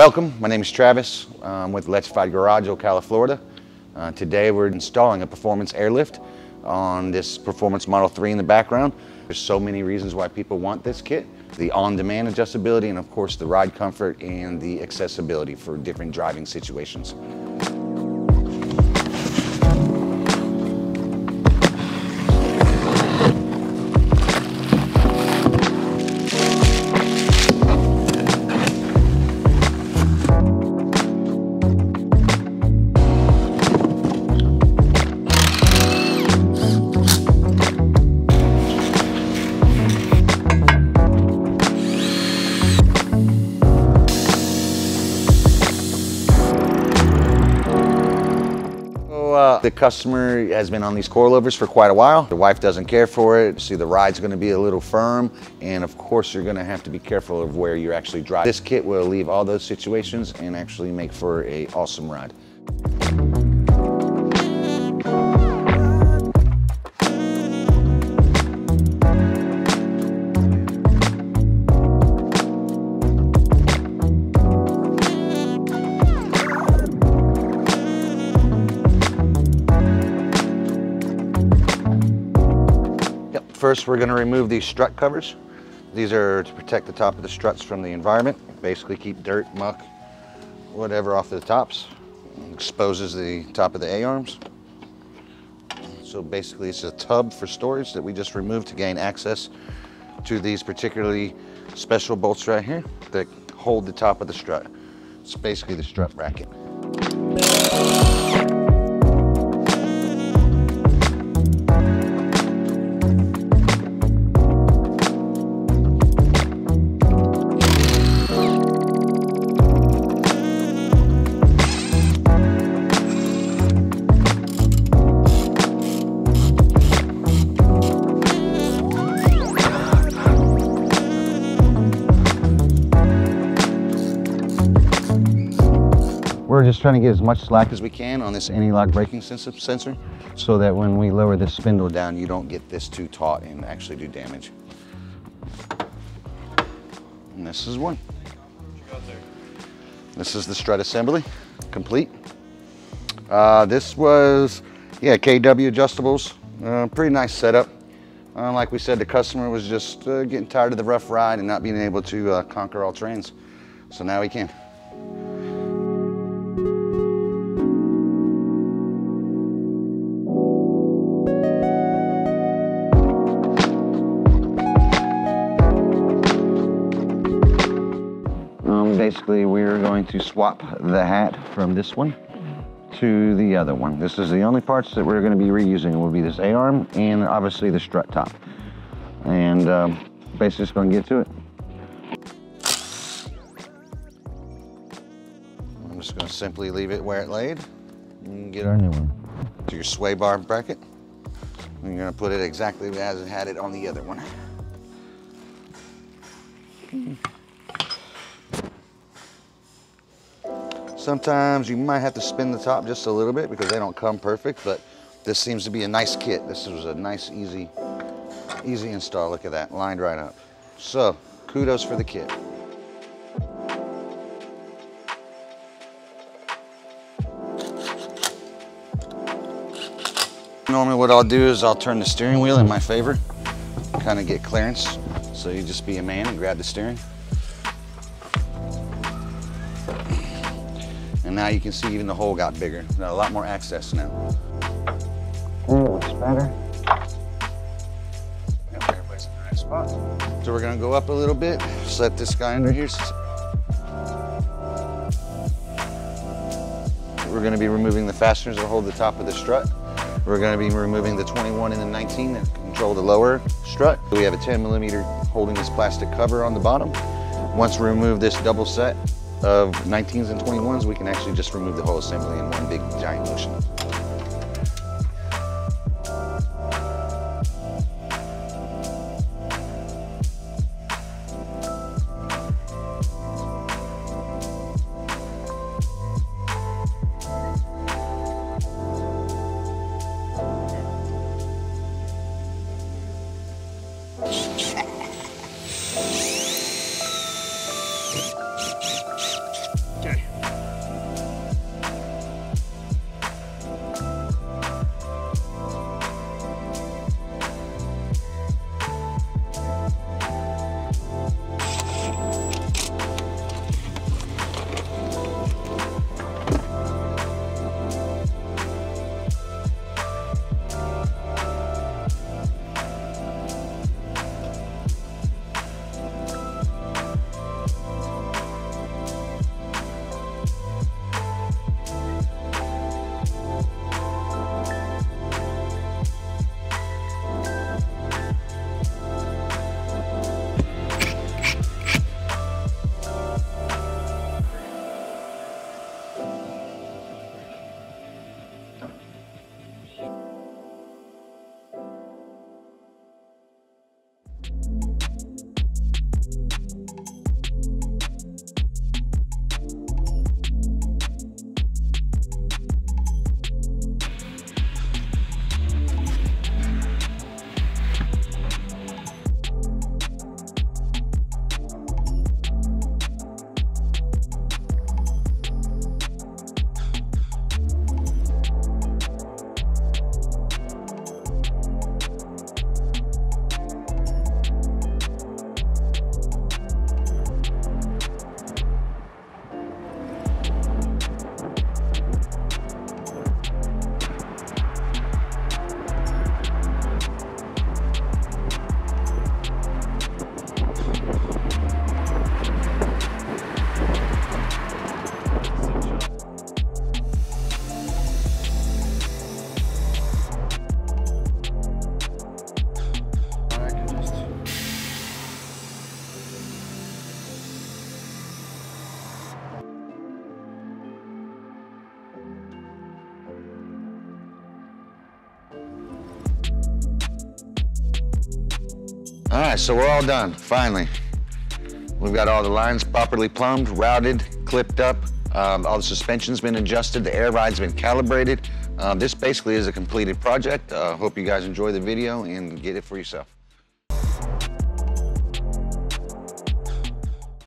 Welcome, my name is Travis. I'm with Electrified Garage, Ocala, Florida. Uh, today we're installing a performance airlift on this Performance Model 3 in the background. There's so many reasons why people want this kit. The on-demand adjustability and of course the ride comfort and the accessibility for different driving situations. Uh, the customer has been on these coilovers for quite a while. The wife doesn't care for it. See, the ride's gonna be a little firm. And of course, you're gonna have to be careful of where you're actually driving. This kit will leave all those situations and actually make for a awesome ride. First, we're gonna remove these strut covers. These are to protect the top of the struts from the environment. Basically keep dirt, muck, whatever off the tops. Exposes the top of the A-arms. So basically it's a tub for storage that we just removed to gain access to these particularly special bolts right here that hold the top of the strut. It's basically the strut bracket. We're just trying to get as much slack as we can on this anti-lock braking sensor so that when we lower this spindle down, you don't get this too taut and actually do damage. And this is one. This is the strut assembly, complete. Uh, this was, yeah, KW adjustables. Uh, pretty nice setup. Uh, like we said, the customer was just uh, getting tired of the rough ride and not being able to uh, conquer all terrains. So now he can. Basically we're going to swap the hat from this one to the other one. This is the only parts that we're going to be reusing. It will be this A-arm and obviously the strut top. And um, basically just going to get to it. I'm just going to simply leave it where it laid and get our new one. To your sway bar bracket. And you're going to put it exactly as it had it on the other one. Sometimes you might have to spin the top just a little bit because they don't come perfect, but this seems to be a nice kit. This was a nice, easy, easy install. Look at that, lined right up. So, kudos for the kit. Normally what I'll do is I'll turn the steering wheel in my favor, kind of get clearance. So you just be a man and grab the steering. And now you can see even the hole got bigger. Got a lot more access now. It looks better. Everybody's in the right spot. So we're gonna go up a little bit, set this guy under here. We're gonna be removing the fasteners that hold the top of the strut. We're gonna be removing the 21 and the 19 that control the lower strut. We have a 10 millimeter holding this plastic cover on the bottom. Once we remove this double set, of 19s and 21s, we can actually just remove the whole assembly in one big giant motion. Can just All right, so we're all done, finally. We've got all the lines properly plumbed, routed, clipped up. Um, all the suspension's been adjusted, the air ride's been calibrated. Uh, this basically is a completed project. Uh, hope you guys enjoy the video and get it for yourself.